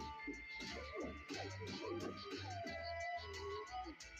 Thank you.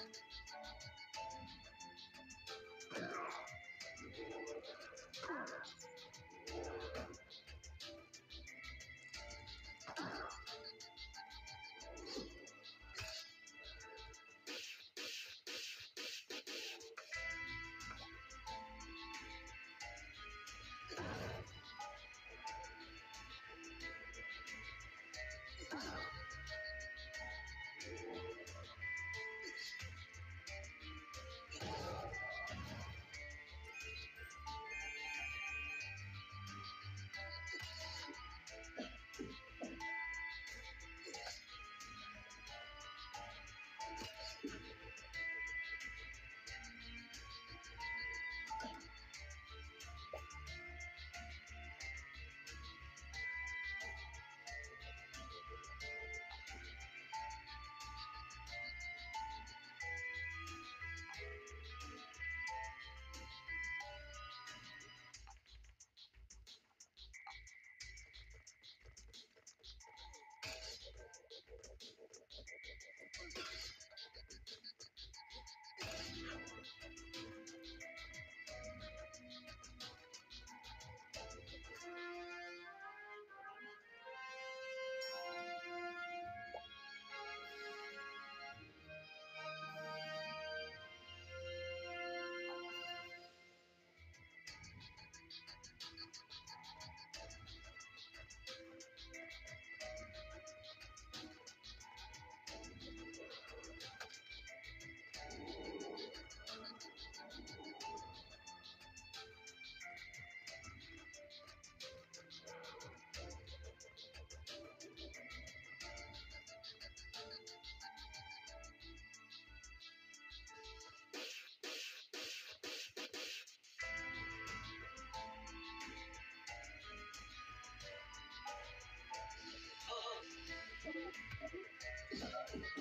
Ireland.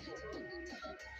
ちょっと。